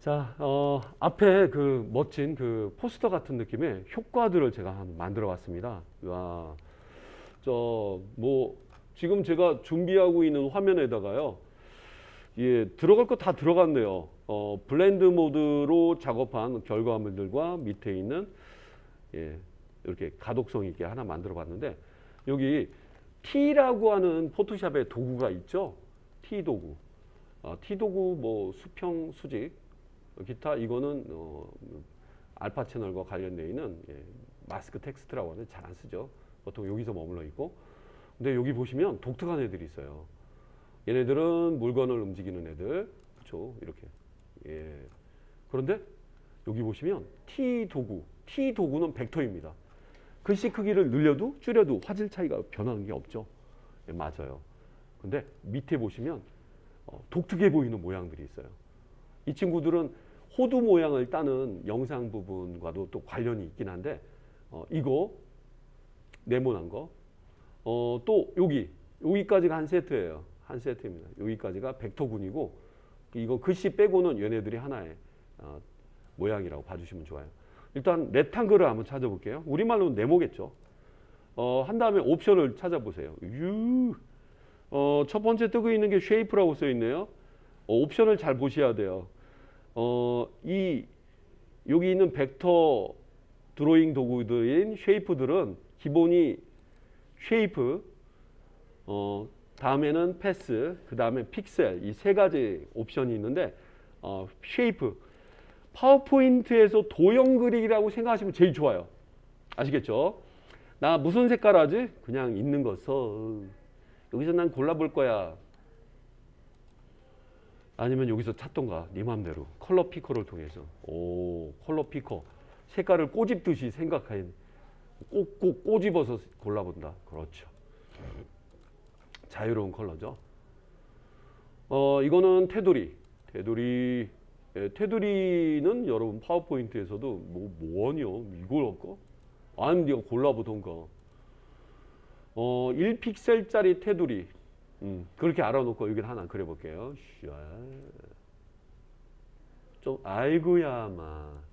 자, 어, 앞에 그 멋진 그 포스터 같은 느낌의 효과들을 제가 한번 만들어 봤습니다. 와, 저, 뭐, 지금 제가 준비하고 있는 화면에다가요, 예, 들어갈 거 다 들어갔네요. 어, blend mode로 작업한 결과물들과 밑에 있는, 예, 이렇게 가독성 있게 하나 만들어 봤는데, 여기 T라고 하는 포토샵의 도구가 있죠? T 도구. 어, T 도구 뭐 수평 수직 기타 이거는 어, 알파 채널과 관련되어 있는 예, 마스크 텍스트라고 하는데 잘 안 쓰죠. 보통 여기서 머물러 있고. 근데 여기 보시면 독특한 애들이 있어요. 얘네들은 물건을 움직이는 애들. 그렇죠. 이렇게. 예. 그런데 여기 보시면 T 도구. T 도구는 벡터입니다. 글씨 크기를 늘려도 줄여도 화질 차이가 변하는 게 없죠. 예, 맞아요. 근데 밑에 보시면 어, 독특해 보이는 모양들이 있어요. 이 친구들은 호두 모양을 따는 영상 부분과도 또 관련이 있긴 한데 어, 이거 네모난 거. 어, 또 여기 여기까지가 한 세트예요. 한 세트입니다. 여기까지가 벡터군이고 이거 글씨 빼고는 얘네들이 하나의 어, 모양이라고 봐주시면 좋아요. 일단 레탕글을 한번 찾아볼게요. 우리말로는 네모겠죠. 어, 한 다음에 옵션을 찾아보세요. U. 어, 첫 번째 뜨고 있는 게 shape라고 써 있네요. 어, 옵션을 잘 보셔야 돼요. 어, 이 여기 있는 벡터 드로잉 도구들인 shape들은 기본이 shape, 어, 다음에는 path, 그 다음에 픽셀 이 세 가지 옵션이 있는데 어, shape 파워포인트에서 도형 그리기라고 생각하시면 제일 좋아요. 아시겠죠? 나 무슨 색깔 하지? 그냥 있는 거 써. 여기서 난 골라볼 거야. 아니면 여기서 찾던가 네 맘대로 컬러 피커를 통해서 오 컬러 피커 색깔을 꼬집듯이 생각해 꼭꼭 꼬집어서 골라본다. 그렇죠. 자유로운 컬러죠. 어 이거는 테두리 테두리 예, 테두리는 여러분 파워포인트에서도 뭐 뭐하냐 이걸 할까? 아니면 네가 골라보던가 어 1픽셀짜리 테두리 음, 그렇게 알아놓고 여기 하나 그려볼게요 샤. 좀 아이고야 마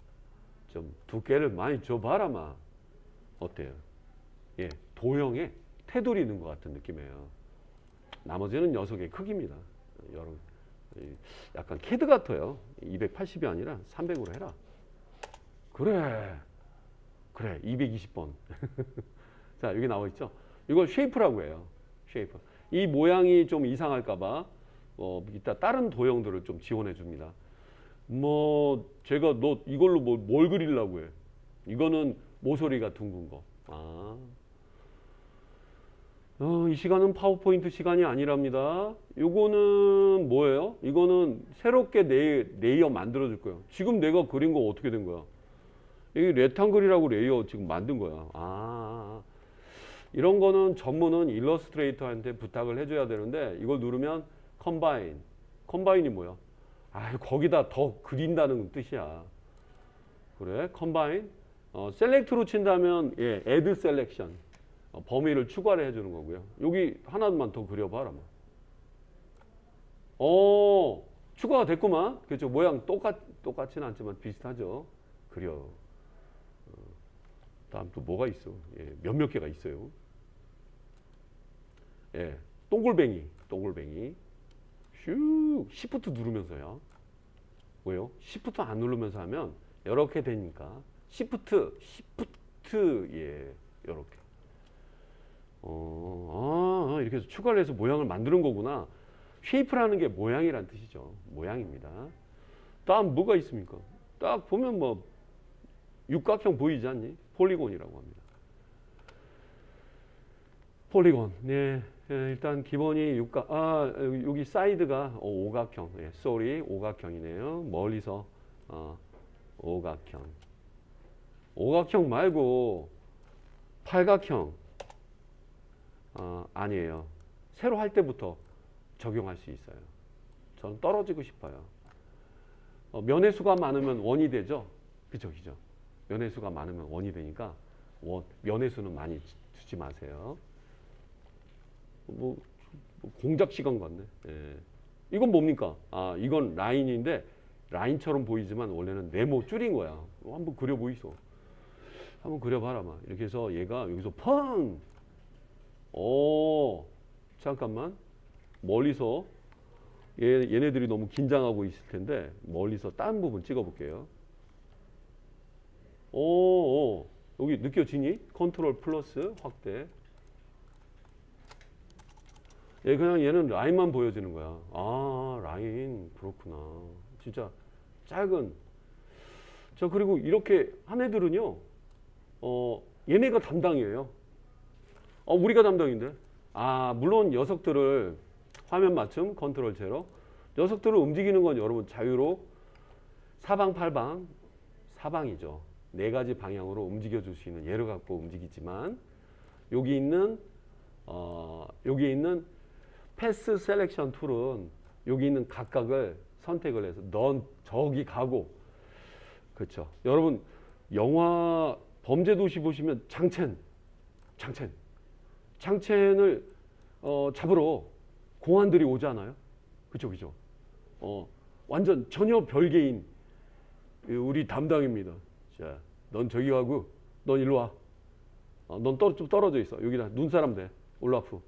좀 두께를 많이 줘봐라 마 어때요? 예, 도형에 테두리 있는 것 같은 느낌이에요 나머지는 녀석의 크기입니다 여러분 약간 캐드 같아요. 280이 아니라 300으로 해라. 그래. 그래. 220번. 자, 여기 나와 있죠. 이걸 shape라고 해요. shape. 이 모양이 좀 이상할까봐 어, 이따 다른 도형들을 좀 지원해 줍니다. 뭐 제가 너 이걸로 뭐, 뭘 그리려고 해? 이거는 모서리가 둥근 거. 아. 어, 이 시간은 파워포인트 시간이 아니랍니다. 요거는 뭐예요? 이거는 새롭게 레, layer 만들어 줄 거예요. 지금 내가 그린 거 어떻게 된 거야? 이게 rectangle이라고 layer 지금 만든 거야. 아, 이런 거는 전문은 일러스트레이터한테 부탁을 해줘야 되는데 이걸 누르면 combine. combine이 뭐야? 아, 거기다 더 그린다는 뜻이야. 그래, combine. 어, select로 친다면 예, add selection. 어, 범위를 추가를 해주는 거고요. 여기 하나만 더 그려봐라. 뭐. 어, 추가가 됐구만. 그렇죠. 모양 똑같, 똑같지는 않지만 비슷하죠. 그려. 어, 다음 또 뭐가 있어? 예, 몇몇 개가 있어요. 예, 동글뱅이, 동글뱅이. 슉, shift 누르면서요. 왜요? shift 안 누르면서 하면 이렇게 되니까 shift, shift, 예, 이렇게. 어, 아, 이렇게 해서 추가를 해서 모양을 만드는 거구나. shape라는 게 모양이란 뜻이죠. 모양입니다. 다음 뭐가 있습니까? 딱 보면 뭐 육각형 보이지 않니? polygon이라고 합니다. polygon. 네. 예, 일단 기본이 육각, 아, 여기 사이드가 어, 오각형. 예, sorry, 오각형이네요. 멀리서, 어, 오각형. 오각형 말고 팔각형. 어, 아니에요. 새로 할 때부터 적용할 수 있어요. 저는 떨어지고 싶어요. 어, 면의 수가 많으면 원이 되죠? 그죠, 그죠. 면의 수가 많으면 원이 되니까 원, 면의 수는 많이 주지 마세요. 뭐, 뭐 공작 시간 같네. 예. 이건 뭡니까? 아, 이건 라인인데 라인처럼 보이지만 원래는 네모 줄인 거야. 어, 한번 그려 보이소. 한번 그려봐라 마. 이렇게 해서 얘가 여기서 펑. 오, 잠깐만. 멀리서 얘, 얘네들이 너무 긴장하고 있을 텐데 멀리서 딴 부분 찍어볼게요. 오, 오, 여기 느껴지니? control plus 확대. 얘 그냥 얘는 라인만 보여지는 거야. 아, 라인 그렇구나. 진짜 작은. 자 그리고 이렇게 한 애들은요. 어, 얘네가 담당이에요. 어, 우리가 담당인데. 아, 물론 녀석들을 화면 맞춤 control zero. 녀석들을 움직이는 건 여러분 자유로 사방팔방 사방이죠. 네 가지 방향으로 움직여 줄 수 있는 얘를 갖고 움직이지만 여기 있는 어, 여기 있는 path selection tool은 여기 있는 각각을 선택을 해서 넌 저기 가고 그렇죠. 여러분 영화 범죄도시 보시면 장첸 장첸 장첸을 어, 잡으러 공안들이 오잖아요. 그죠 그죠. 어, 완전 전혀 별개인 우리 담당입니다. 자, 넌 저기 가고 넌 일로 와. 어, 넌 떨어, 좀 떨어져 있어. 여기다 눈사람 돼. 올라프.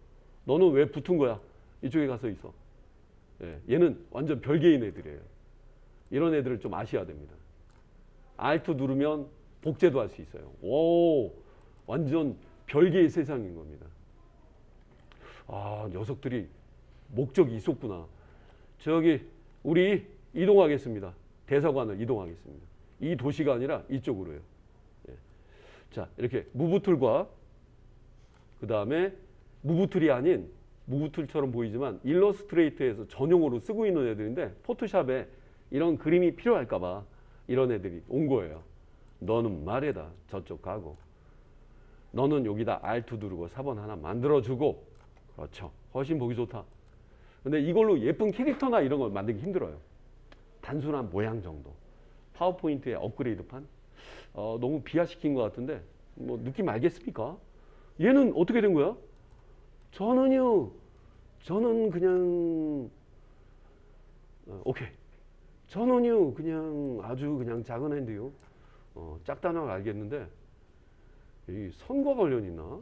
너는 왜 붙은 거야? 이쪽에 가서 있어. 예, 얘는 완전 별개인 애들이에요. 이런 애들을 좀 아셔야 됩니다. 알트 누르면 복제도 할 수 있어요. 오, 완전 별개의 세상인 겁니다. 아, 녀석들이 목적이 있었구나. 저기 우리 이동하겠습니다. 대사관을 이동하겠습니다. 이 도시가 아니라 이쪽으로요. 예. 자, 이렇게 무브툴과 그 다음에 무브툴이 아닌 무브툴처럼 보이지만 일러스트레이트에서 전용으로 쓰고 있는 애들인데 포토샵에 이런 그림이 필요할까 봐 이런 애들이 온 거예요. 너는 말이다. 저쪽 가고. 너는 여기다 알트 누르고 4번 하나 만들어주고. 그렇죠. 훨씬 보기 좋다. 근데 이걸로 예쁜 캐릭터나 이런 걸 만들기 힘들어요. 단순한 모양 정도. 파워포인트의 업그레이드판? 어, 너무 비하시킨 것 같은데 뭐 느낌 알겠습니까? 얘는 어떻게 된 거야? 저는요. 저는 그냥 어, 오케이. 저는요. 그냥 아주 그냥 작은 핸드요. 어, 걸 알겠는데 이 선과 관련 있나?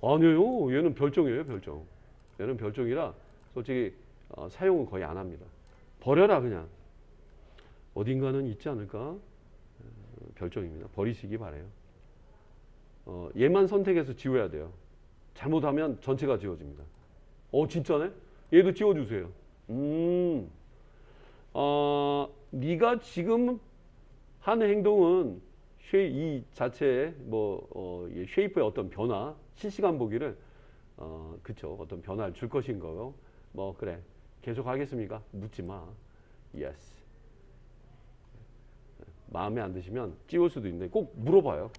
아니에요. 얘는 별종이에요. 별종. 얘는 별종이라 솔직히 어, 사용은 거의 안 합니다. 버려라 그냥. 어딘가는 있지 않을까? 어, 별종입니다. 버리시기 바래요. 어, 얘만 선택해서 지워야 돼요. 잘못하면 전체가 지워집니다. 어 진짜네? 얘도 지워주세요. 음, 어, 네가 지금 하는 행동은 쉐, 이 자체의 뭐 어, 이 쉐이프의 어떤 변화, 실시간 보기를 어, 그쵸 어떤 변화를 줄 것인 거요. 뭐 그래 계속 하겠습니까? 묻지 마. Yes. 마음에 안 드시면 지울 수도 있는데 꼭 물어봐요.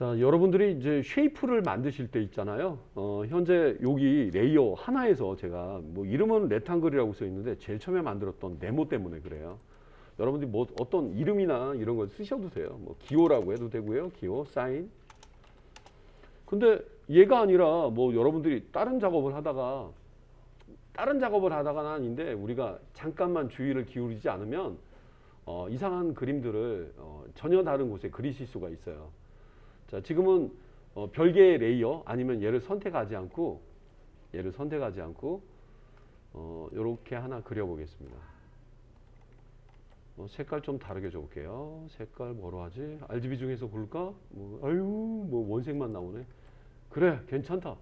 자, 여러분들이 이제 shape를 만드실 때 있잖아요. 어, 현재 여기 layer 하나에서 제가 뭐 이름은 rectangle이라고 써 있는데 제일 처음에 만들었던 네모 때문에 그래요. 여러분들이 뭐 어떤 이름이나 이런 걸 쓰셔도 돼요. 뭐 기호라고 해도 되고요. 기호, 사인. 근데 얘가 아니라 뭐 여러분들이 다른 작업을 하다가 다른 작업을 하다가 아닌데 우리가 잠깐만 주의를 기울이지 않으면 어, 이상한 그림들을 어, 전혀 다른 곳에 그리실 수가 있어요. 자, 지금은 어, 별개의 layer 아니면 얘를 선택하지 않고 얘를 선택하지 않고 어, 이렇게 하나 그려보겠습니다. 어, 색깔 좀 다르게 줘볼게요. 색깔 뭐로 하지? RGB 중에서 고를까? 뭐, 아유, 뭐 원색만 나오네. 그래, 괜찮다.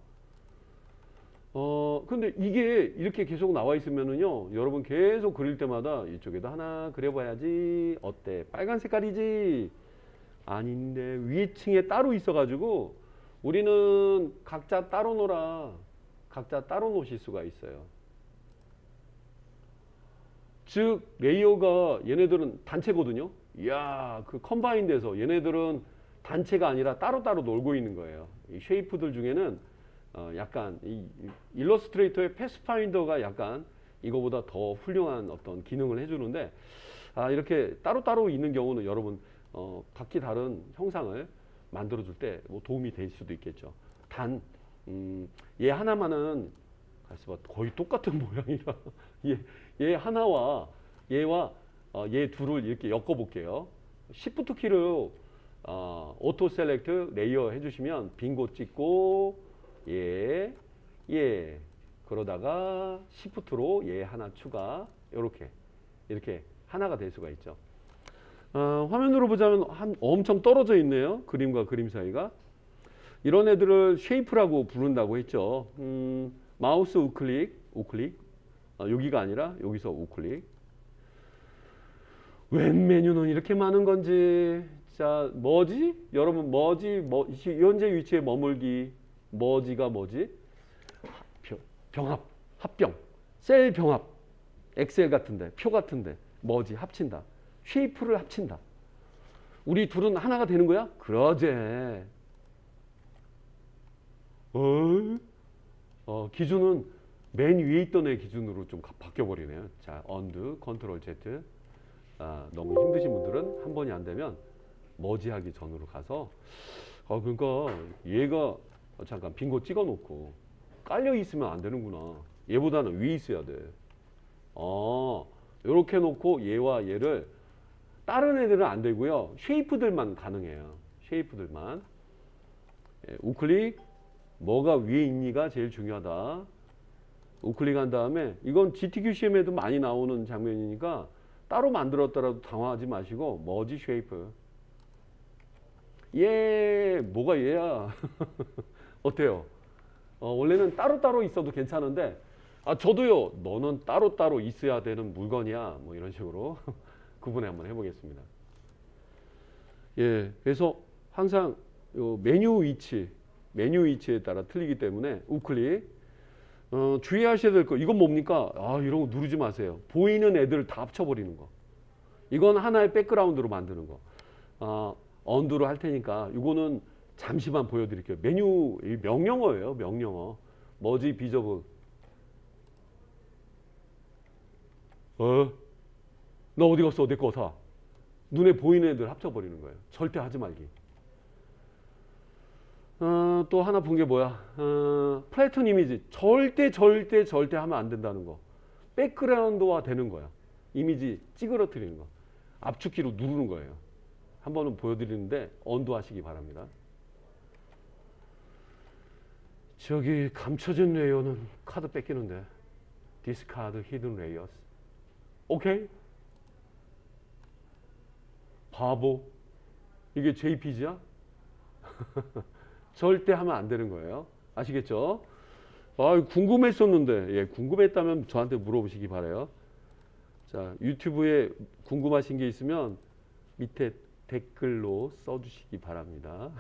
어, 근데 이게 이렇게 계속 나와 있으면은요, 여러분 계속 그릴 때마다 이쪽에도 하나 그려봐야지. 어때? 빨간 색깔이지? 아닌데 위층에 따로 있어가지고 우리는 각자 따로 놀아 각자 따로 노실 수가 있어요. 즉 layer가 얘네들은 단체거든요. 이야 그 combine돼서 얘네들은 단체가 아니라 따로따로 놀고 있는 거예요. 이 shape들 중에는 어 약간 이 일러스트레이터의 pathfinder가 약간 이거보다 더 훌륭한 어떤 기능을 해주는데 아 이렇게 따로따로 있는 경우는 여러분 어, 각기 다른 형상을 만들어 줄 때 뭐 도움이 될 수도 있겠죠. 단, 음, 얘 하나만은. 거의 똑같은 모양이라. 얘, 얘 하나와 얘와 어, 얘 둘을 이렇게 엮어 볼게요. Shift 키로 어, auto select layer 해주시면 빈곳 찍고 얘, 얘 그러다가 Shift로 얘 하나 추가 이렇게 이렇게 하나가 될 수가 있죠. 어, 화면으로 보자면 한, 엄청 떨어져 있네요. 그림과 그림 사이가. 이런 애들을 shape이라고 부른다고 했죠. 음, 마우스 우클릭, 우클릭. 아, 여기가 아니라 여기서 우클릭. 웬 메뉴는 이렇게 많은 건지. 자, 뭐지? 여러분, 뭐지? 뭐, 현재 위치에 머물기. merge가 뭐지? 병- 병합, 합병, 셀 병합, 엑셀 같은데, 표 같은데, 뭐지? 합친다. shape를 합친다. 우리 둘은 하나가 되는 거야? 그러제. 어? 어, 기준은 맨 위에 있던 애 기준으로 좀 가- 바뀌어버리네요. 자, undo, 컨트롤 Z. 아, 너무 힘드신 분들은 한 번이 안 되면 merge하기 전으로 가서 아, 그러니까 얘가 어, 잠깐 빈거 찍어 놓고 깔려 있으면 안 되는구나. 얘보다는 위에 있어야 돼. 어, 요렇게 놓고 얘와 얘를 다른 애들은 안 되고요. shape들만 가능해요. shape들만. 예, 우클릭 뭐가 위에 있니가 제일 중요하다. 우클릭한 다음에 이건 GTQ 시험에도 많이 나오는 장면이니까 따로 만들었더라도 당황하지 마시고 merge shape. 얘 뭐가 얘야? 어때요? 어, 원래는 따로따로 있어도 괜찮은데 아 저도요 너는 따로따로 있어야 되는 물건이야 뭐 이런 식으로 구분해 한번 해보겠습니다. 예, 그래서 항상 요 메뉴 위치, 메뉴 위치에 따라 틀리기 때문에 우클릭. 어, 주의하셔야 될 거. 이건 뭡니까? 아, 이런 거 누르지 마세요. 보이는 애들 다 합쳐버리는 거. 이건 하나의 background로 만드는 거. 아, undo로 할 테니까 이거는 잠시만 보여드릴게요. 메뉴 이 명령어예요. 명령어. merge visible. 어? 너 어디 갔어? 내 거 다. 눈에 보이는 애들 합쳐버리는 거예요. 절대 하지 말기. 어, 또 하나 본 게 뭐야? 어, flatten image. 절대 절대 절대 하면 안 된다는 거. background화 되는 거야. 이미지 찌그러뜨리는 거. 압축기로 누르는 거예요. 한 번은 보여드리는데 undo 하시기 바랍니다. 저기 감춰진 layer는 카드 뺏기는데. discard hidden layers. OK? 바보. 이게 JPG야? 절대 하면 안 되는 거예요. 아시겠죠? 아, 궁금했었는데, 예, 궁금했다면 저한테 물어보시기 바래요. 자, 유튜브에 궁금하신 게 있으면 밑에 댓글로 써주시기 바랍니다.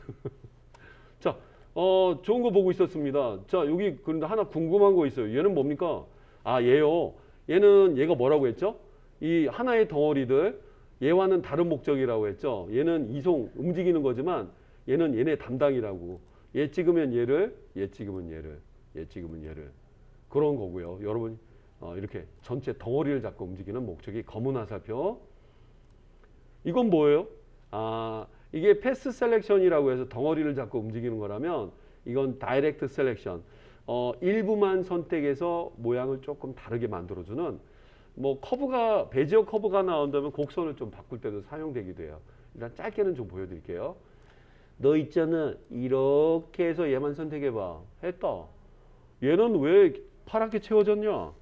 자, 어, 좋은 거 보고 있었습니다. 자, 여기 그런데 하나 궁금한 거 있어요. 얘는 뭡니까? 아, 얘요. 얘는 얘가 뭐라고 했죠? 이 하나의 덩어리들, 얘와는 다른 목적이라고 했죠. 얘는 이송, 움직이는 거지만 얘는 얘네 담당이라고. 얘 찍으면 얘를, 얘 찍으면 얘를, 얘 찍으면 얘를. 그런 거고요. 여러분 어, 이렇게 전체 덩어리를 잡고 움직이는 목적이 검은 화살표. 이건 뭐예요? 아, 이게 path selection이라고 해서 덩어리를 잡고 움직이는 거라면 이건 direct selection. 어, 일부만 선택해서 모양을 조금 다르게 만들어주는 뭐 커브가 Bezier curve가 나온다면 곡선을 좀 바꿀 때도 사용되기도 해요. 일단 짧게는 좀 보여드릴게요. 너 있잖아 이렇게 해서 얘만 선택해봐 했다. 얘는 왜 파랗게 채워졌냐?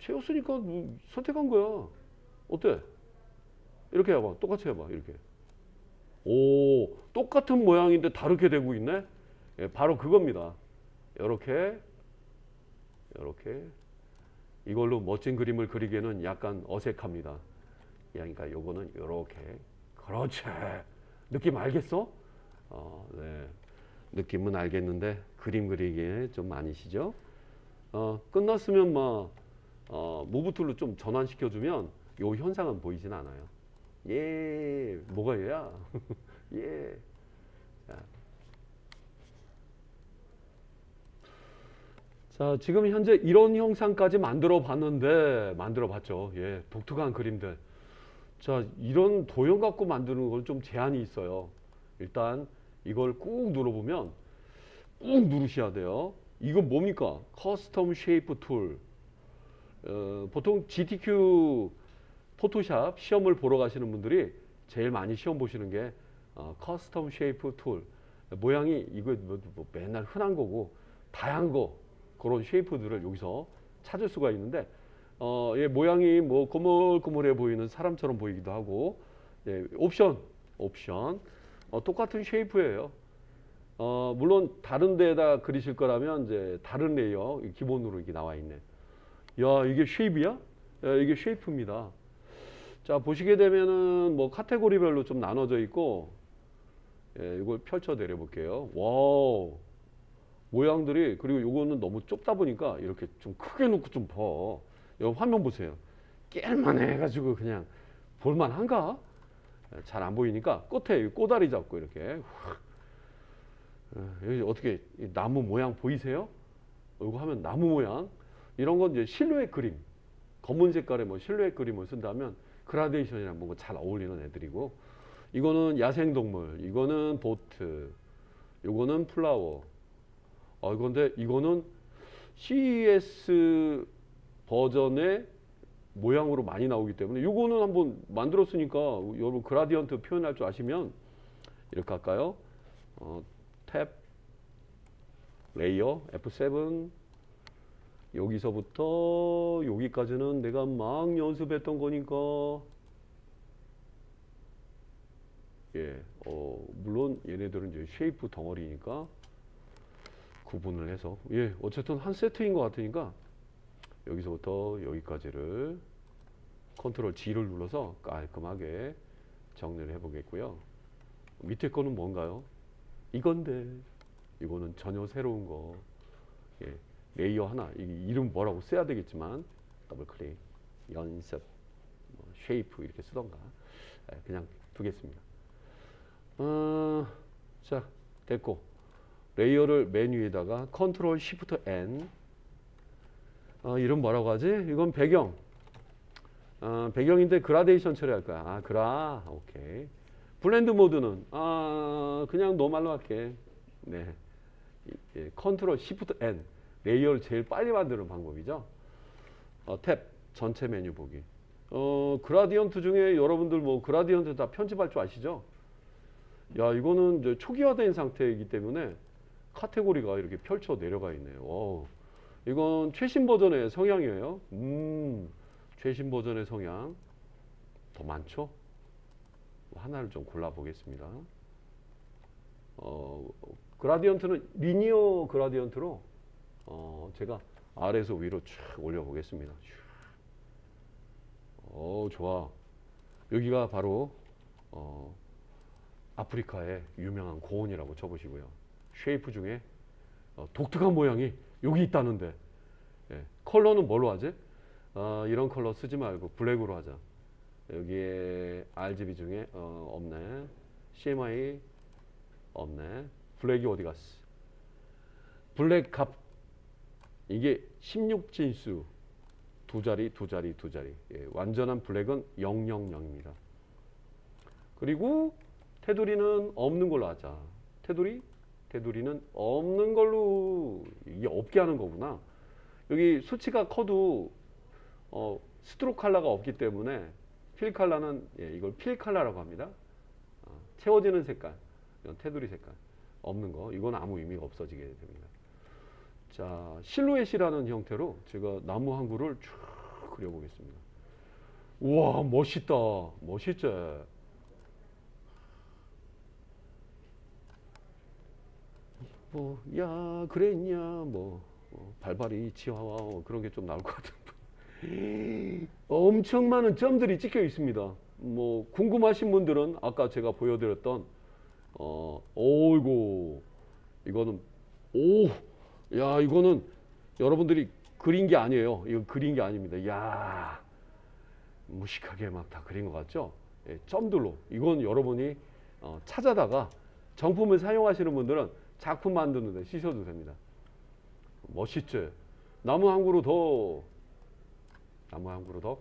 채웠으니까 뭐 선택한 거야. 어때? 이렇게 해봐. 똑같이 해봐. 이렇게. 오, 똑같은 모양인데 다르게 되고 있네? 예, 바로 그겁니다. 이렇게, 이렇게. 이걸로 멋진 그림을 그리기에는 약간 어색합니다. 그러니까 요거는 이렇게. 그렇지. 느낌 알겠어? 어, 네. 느낌은 알겠는데 그림 그리기에 좀 아니시죠? 어, 끝났으면 뭐 어, move tool로 좀 전환시켜주면 요 현상은 보이진 않아요. 예, 뭐가 얘야? 예. 자. 자, 지금 현재 이런 형상까지 만들어 봤는데, 만들어 봤죠. 예, 독특한 그림들. 자, 이런 도형 갖고 만드는 건 좀 제한이 있어요. 일단 이걸 꾹 눌러보면 꾹 누르셔야 돼요. 이거 뭡니까? custom shape tool. 어, 보통 GTQ 포토샵 시험을 보러 가시는 분들이 제일 많이 시험 보시는 게 어, custom shape tool. 모양이 이거 뭐, 뭐 맨날 흔한 거고 다양한 거 그런 shape들을 여기서 찾을 수가 있는데 어, 예, 모양이 뭐 거물거물해 보이는 사람처럼 보이기도 하고 예, 옵션 옵션 어, 똑같은 shape예요. 어, 물론 다른 데에다 그리실 거라면 이제 다른 layer 기본으로 이게 나와 있네. 야 이게 shape이야? 야, 이게 shape입니다. 자 보시게 되면은 뭐 카테고리별로 좀 나눠져 있고 예, 이걸 펼쳐 내려 볼게요. wow 모양들이 그리고 요거는 너무 좁다 보니까 이렇게 좀 크게 놓고 좀 봐. 여기 화면 보세요. 깰만 해 가지고 그냥 볼만한가? 잘 안 보이니까 끝에 이 꼬다리 잡고 이렇게 확. 어, 여기 어떻게 이 나무 모양 보이세요? 이거 하면 나무 모양 이런 건 이제 실루엣 그림 검은 색깔의 뭐 실루엣 그림을 쓴다면 그라데이션이랑 뭔가 잘 어울리는 애들이고 이거는 야생동물 이거는 보트 이거는 flower 어 이건데 이거는 CS 버전의 모양으로 많이 나오기 때문에 이거는 한번 만들었으니까 여러분 gradient 표현할 줄 아시면 이렇게 할까요? 어, 탭 layer F7. 여기서부터 여기까지는 내가 막 연습했던 거니까. 예, 어, 물론 얘네들은 이제 shape 덩어리니까 구분을 해서 예, 어쨌든 한 세트인 것 같으니까 여기서부터 여기까지를 컨트롤 G를 눌러서 깔끔하게 정리를 해 보겠고요. 밑에 거는 뭔가요? 이건데 이거는 전혀 새로운 거 예, layer 하나 이 이름 뭐라고 써야 되겠지만 더블 클릭 연습 뭐, shape 이렇게 쓰던가 예, 그냥 두겠습니다. 어, 자 됐고 layer를 메뉴에다가 컨트롤 시프트 N 어, 이름 뭐라고 하지? 이건 배경 어, 배경인데 그라데이션 처리할 거야. 아 그라 오케이 blend mode는 아 그냥 normal로 할게. 네. 예, 컨트롤 시프트 N layer를 제일 빨리 만드는 방법이죠. 어, 탭 전체 메뉴 보기. 어 gradient 중에 여러분들 뭐 gradient 다 편집할 줄 아시죠? 야 이거는 초기화된 상태이기 때문에 카테고리가 이렇게 펼쳐 내려가 있네요. 오, 이건 최신 버전의 성향이에요. 음, 최신 버전의 성향 더 많죠? 하나를 좀 골라 보겠습니다. 어, gradient는 linear gradient로 어, 제가 아래에서 위로 쫙 올려 보겠습니다. 어, 좋아. 여기가 바로 어, 아프리카의 유명한 고원이라고 쳐보시고요. shape 중에 어, 독특한 모양이 여기 있다는데 예, 컬러는 뭘로 하지? 어, 이런 컬러 쓰지 말고 블랙으로 하자. 여기에 RGB 중에 어, 없네. CMY 없네. 블랙이 어디 갔어? 블랙 값 이게 16진수 두 자리 두 자리 두 자리 예, 완전한 블랙은 000입니다. 그리고 테두리는 없는 걸로 하자. 테두리 테두리는 없는 걸로 이게 없게 하는 거구나. 여기 수치가 커도 어, stroke 컬러가 없기 때문에 필 컬러는 예, 이걸 필 컬러라고 합니다. 어, 채워지는 색깔, 이건 테두리 색깔 없는 거, 이건 아무 의미가 없어지게 됩니다. 자, 실루엣이라는 형태로 제가 나무 한 그루를 쭉 그려보겠습니다. 우와, 멋있다, 멋있지. 뭐, 야, 그랬냐, 뭐, 뭐 발발이 치와와 뭐 그런 게 좀 나올 것 같은데. 엄청 많은 점들이 찍혀 있습니다. 뭐 궁금하신 분들은 아까 제가 보여드렸던 어, 오이고 이거는 오, 야 이거는 여러분들이 그린 게 아니에요. 이거 그린 게 아닙니다. 야 무식하게 막 다 그린 것 같죠? 예, 점들로 이건 여러분이 어, 찾아다가 정품을 사용하시는 분들은 작품 만드는데 쓰셔도 됩니다. 멋있죠? 나무 한 그루 더 나무 한 그루 더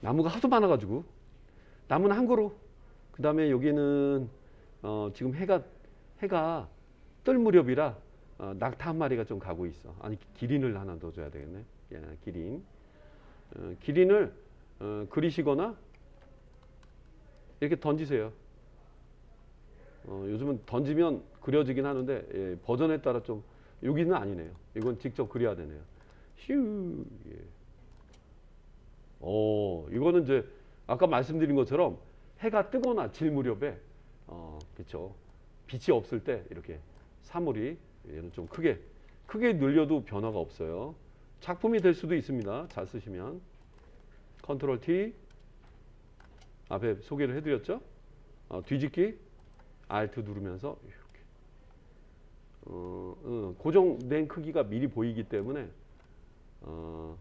나무가 하도 많아가지고 나무는 한 그루 그 다음에 여기는 어, 지금 해가 해가 뜰 무렵이라 어, 낙타 한 마리가 좀 가고 있어. 아니 기린을 하나 더 줘야 되겠네. 예, 기린. 어, 기린을 어, 그리시거나 이렇게 던지세요. 어, 요즘은 던지면 그려지긴 하는데 예, 버전에 따라 좀 여기는 아니네요. 이건 직접 그려야 되네요. 휴. 예. 어, 이거는 이제 아까 말씀드린 것처럼 해가 뜨거나 질 무렵에 어, 그렇죠. 빛이 없을 때 이렇게 사물이 얘는 좀 크게 크게 늘려도 변화가 없어요. 작품이 될 수도 있습니다. 잘 쓰시면 컨트롤 T 앞에 소개를 해드렸죠. 어, 뒤집기 Alt 누르면서 이렇게 어, 어, 고정된 크기가 미리 보이기 때문에 어,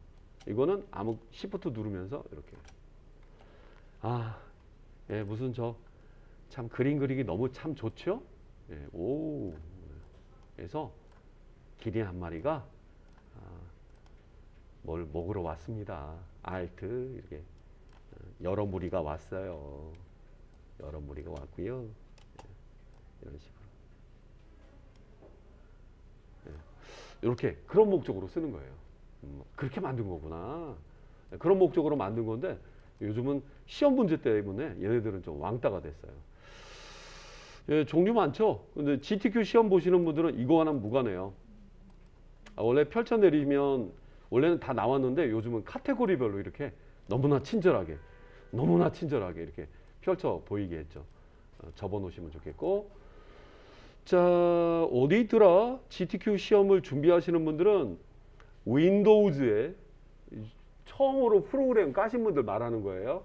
이거는 아무 Shift 누르면서 이렇게 아, 예, 무슨 저 참 그림 그리기 너무 참 좋죠. 예, 오, 그래서 기린 한 마리가 아, 뭘 먹으러 왔습니다. 알트 이렇게 어, 여러 무리가 왔어요. 여러 무리가 왔고요. 예, 이런 식으로 예, 이렇게 그런 목적으로 쓰는 거예요. 음, 그렇게 만든 거구나. 예, 그런 목적으로 만든 건데 요즘은 시험 문제 때문에 얘네들은 좀 왕따가 됐어요. 예, 종류 많죠. 근데 GTQ 시험 보시는 분들은 이거 하나 무관해요. 아, 원래 펼쳐 내리면 원래는 다 나왔는데 요즘은 카테고리별로 이렇게 너무나 친절하게, 너무나 친절하게 이렇게 펼쳐 보이게 했죠. 어, 접어 놓으시면 좋겠고. 자, 어디 있더라? GTQ 시험을 준비하시는 분들은 윈도우즈에 처음으로 프로그램 까신 분들 말하는 거예요.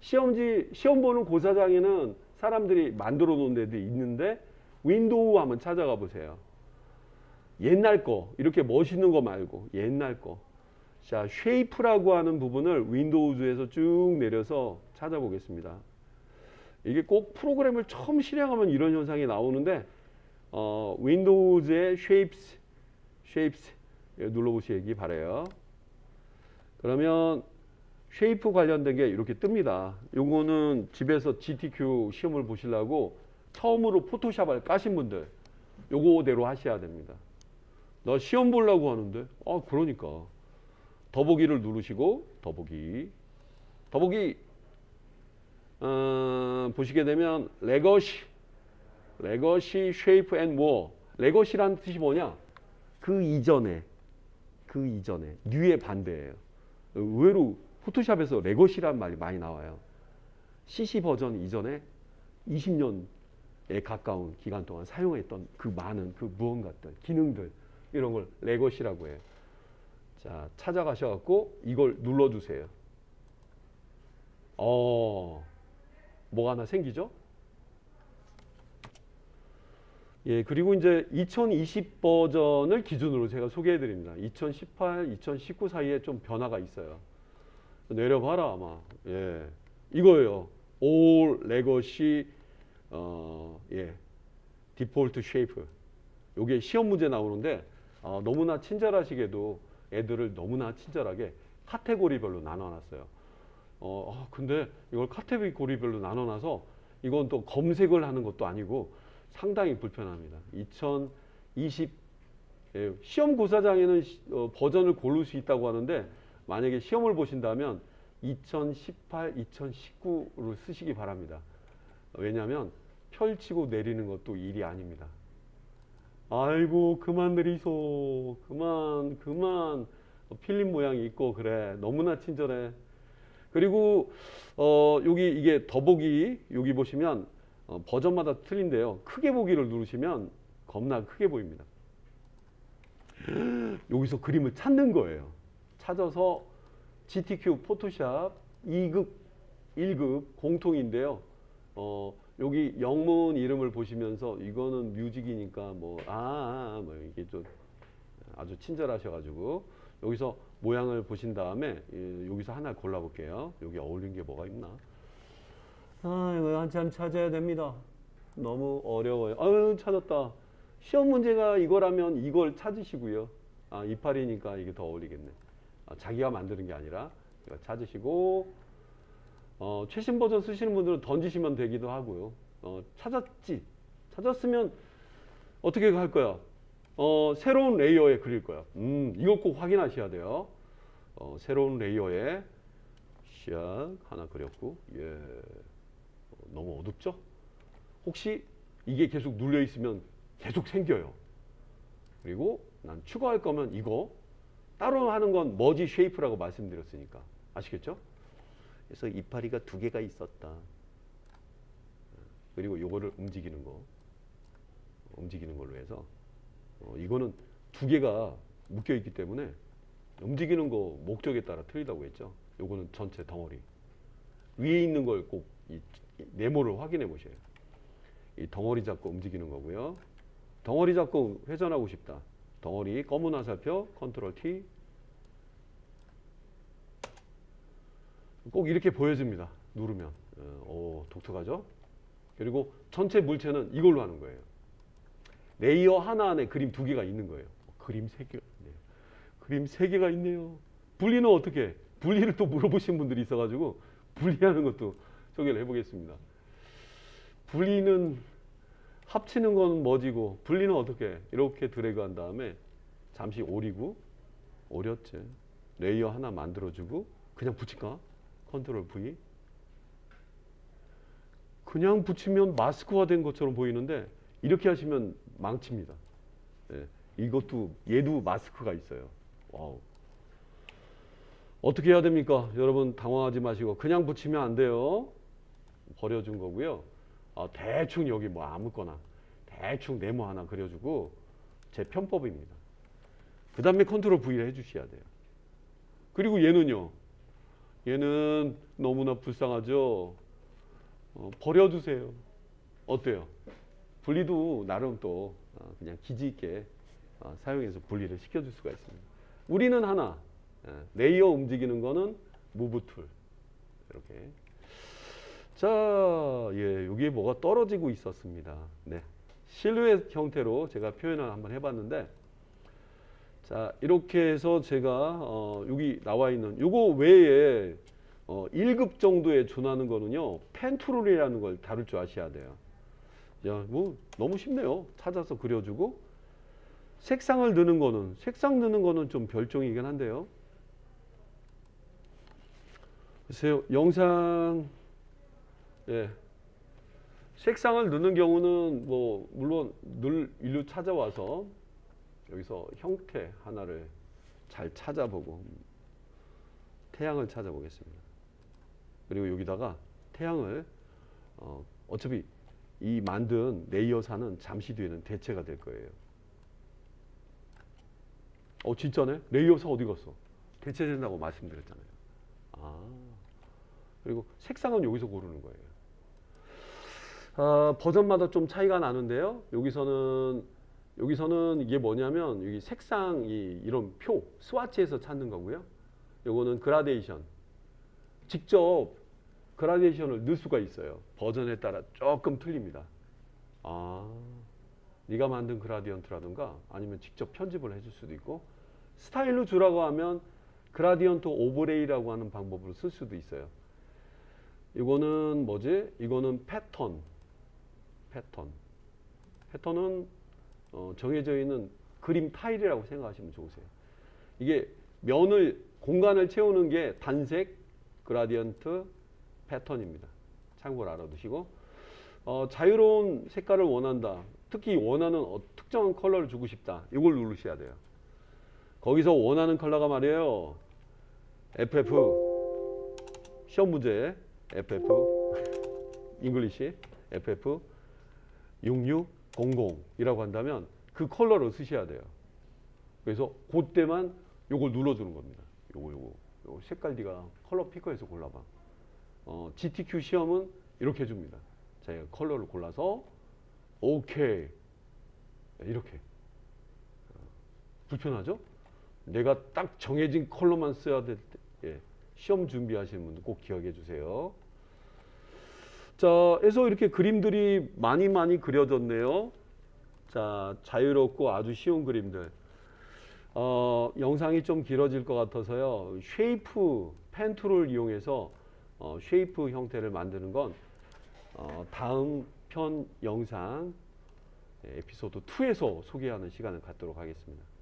시험지, 시험 보는 고사장에는 사람들이 만들어 놓은 데도 있는데 윈도우 한번 찾아가 보세요. 옛날 거 이렇게 멋있는 거 말고 옛날 거. 자, shape라고 하는 부분을 윈도우즈에서 쭉 내려서 찾아보겠습니다. 이게 꼭 프로그램을 처음 실행하면 이런 현상이 나오는데 어, 윈도우즈의 shapes, shapes 눌러보시기 바래요. 그러면 shape 관련된 게 이렇게 뜹니다. 요거는 집에서 GTQ 시험을 보시려고 처음으로 포토샵을 까신 분들 요거대로 하셔야 됩니다. 나 시험 보려고 하는데 아 그러니까 더보기를 누르시고 더보기 더보기 어, 보시게 되면 legacy legacy shape and more legacy라는 뜻이 뭐냐? 그 이전에 그 이전에 new의 반대예요. 의외로 포토샵에서 legacy라는 말이 많이 나와요. CC 버전 이전에 20년에 가까운 기간 동안 사용했던 그 많은 그 무언가들 기능들 이런 걸 레거시라고 해요. 자 찾아가셔갖고 이걸 눌러주세요. 어 뭐가 하나 생기죠? 예, 그리고 이제 2020 버전을 기준으로 제가 소개해 드립니다. 2018, 2019 사이에 좀 변화가 있어요. 내려봐라, 아마. 예. 이거예요. All Legacy, 어, 예. Default Shape. 요게 시험 문제 나오는데, 어, 너무나 친절하시게도 애들을 너무나 친절하게 카테고리별로 나눠 놨어요. 어, 아, 근데 이걸 카테고리별로 나눠 놔서 이건 또 검색을 하는 것도 아니고 상당히 불편합니다. 2020 예, 시험 고사장에는 시, 어, 버전을 고를 수 있다고 하는데 만약에 시험을 보신다면 2018, 2019로 쓰시기 바랍니다. 왜냐하면 펼치고 내리는 것도 일이 아닙니다. 아이고 그만 내리소 그만 그만 필름 모양이 있고 그래 너무나 친절해 그리고 어 여기 이게 더보기 여기 보시면 어, 버전마다 틀린데요. 크게 보기를 누르시면 겁나 크게 보입니다. 여기서 그림을 찾는 거예요. 찾아서 GTQ 포토샵 2급, 1급 공통인데요. 어, 여기 영문 이름을 보시면서 이거는 뮤직이니까 뭐, 아, 아, 아뭐 이게 좀 아주 친절하셔가지고 여기서 모양을 보신 다음에 예, 여기서 하나 골라볼게요. 여기 어울리는 게 뭐가 있나? 아, 이거 한참 찾아야 됩니다. 너무 어려워요. 아유, 찾았다. 시험 문제가 이거라면 이걸 찾으시고요. 아, 이파리니까 이게 더 어울리겠네. 아, 자기가 만드는 게 아니라 이거 찾으시고 어, 최신 버전 쓰시는 분들은 던지시면 되기도 하고요. 어, 찾았지. 찾았으면 어떻게 할 거야? 어, 새로운 레이어에 그릴 거야. 음, 이걸 꼭 확인하셔야 돼요. 어, 새로운 레이어에 시작 하나 그렸고, 예. 어, 너무 어둡죠? 혹시 이게 계속 눌려 있으면 계속 생겨요. 그리고 난 추가할 거면 이거 따로 하는 건 merge shape라고 말씀드렸으니까 아시겠죠? 그래서 이파리가 두 개가 있었다. 그리고 요거를 움직이는 거 움직이는 걸로 해서 어, 이거는 두 개가 묶여 있기 때문에 움직이는 거 목적에 따라 틀리다고 했죠. 요거는 전체 덩어리 위에 있는 걸 꼭 이 네모를 확인해 보셔요. 이 덩어리 잡고 움직이는 거고요. 덩어리 잡고 회전하고 싶다. 덩어리 검은 화살표 컨트롤 T 꼭 이렇게 보여집니다. 누르면 어, 오, 독특하죠? 그리고 전체 물체는 이걸로 하는 거예요. layer 하나 안에 그림 두 개가 있는 거예요. 그림 세 개가 있네요. 그림 세 개가 있네요. 분리는 어떻게? 분리를 또 물어보신 분들이 있어가지고 분리하는 것도 소개를 해보겠습니다. 분리는 합치는 건 merge고 분리는 어떻게? 이렇게 드래그한 다음에 잠시 오리고 오렸지. layer 하나 만들어주고 그냥 붙일까? 컨트롤 V. 그냥 붙이면 마스크화 된 것처럼 보이는데 이렇게 하시면 망칩니다. 예, 이것도 얘도 마스크가 있어요. 와우. 어떻게 해야 됩니까? 여러분 당황하지 마시고 그냥 붙이면 안 돼요. 버려준 거고요. 아, 대충 여기 뭐 아무거나 대충 네모 하나 그려주고 제 편법입니다. 그 다음에 컨트롤 V를 해주셔야 돼요. 그리고 얘는요. 얘는 너무나 불쌍하죠. 어, 버려두세요. 어때요? 분리도 나름 또 어, 그냥 기지 있게 어, 사용해서 분리를 시켜줄 수가 있습니다. 우리는 하나 예, layer 움직이는 거는 move tool 이렇게 자, 예, 여기에 뭐가 떨어지고 있었습니다. 네, 실루엣 형태로 제가 표현을 한번 해봤는데 자 이렇게 해서 제가 어, 여기 나와 있는 요거 외에 어, 1급 정도에 준하는 거는요 펜툴이라는 걸 다룰 줄 아셔야 돼요. 야, 뭐 너무 쉽네요. 찾아서 그려주고. 색상을 넣는 거는 색상 넣는 거는 좀 별종이긴 한데요. 글쎄요 영상 예 색상을 넣는 경우는 뭐 물론 늘 일로 찾아와서 여기서 형태 하나를 잘 찾아보고 태양을 찾아보겠습니다. 그리고 여기다가 태양을 어, 어차피 이 만든 layer 사는 잠시 뒤에는 대체가 될 거예요. 어 진짜네? layer 사 어디 갔어? 대체된다고 말씀드렸잖아요. 아 그리고 색상은 여기서 고르는 거예요. 아, 버전마다 좀 차이가 나는데요. 여기서는 여기서는 이게 뭐냐면 여기 색상 이 이런 표 스와치에서 찾는 거고요. 요거는 그라데이션. 직접 그라데이션을 넣을 수가 있어요. 버전에 따라 조금 틀립니다. 아, 내가 만든 gradient라든가 아니면 직접 편집을 해줄 수도 있고 스타일로 주라고 하면 gradient overlay라고 하는 방법으로 쓸 수도 있어요. 이거는 뭐지? 이거는 패턴. 패턴. 패턴은 어, 정해져 있는 그림 타일이라고 생각하시면 좋으세요. 이게 면을 공간을 채우는 게 단색 그라디언트 패턴입니다. 참고로 알아두시고 어, 자유로운 색깔을 원한다. 특히 원하는 어, 특정한 컬러를 주고 싶다. 이걸 누르셔야 돼요. 거기서 원하는 컬러가 말이에요. FF 시험 문제 FF English FF 6600이라고 한다면 그 컬러를 쓰셔야 돼요. 그래서 그때만 요걸 눌러주는 겁니다. 요거 요거 요 색깔 네가 color picker에서 골라봐. 어, GTQ 시험은 이렇게 해줍니다. 자기가 컬러를 골라서 오케이 이렇게 어, 불편하죠? 내가 딱 정해진 컬러만 써야 될 때, 예. 시험 준비하시는 분들 꼭 기억해 주세요. 자, 그래서 이렇게 그림들이 많이 많이 그려졌네요. 자, 자유롭고 아주 쉬운 그림들. 어, 영상이 좀 길어질 것 같아서요. shape pen tool을 이용해서 어, shape 형태를 만드는 건 어, 다음 편 영상 에피소드 2에서 소개하는 시간을 갖도록 하겠습니다.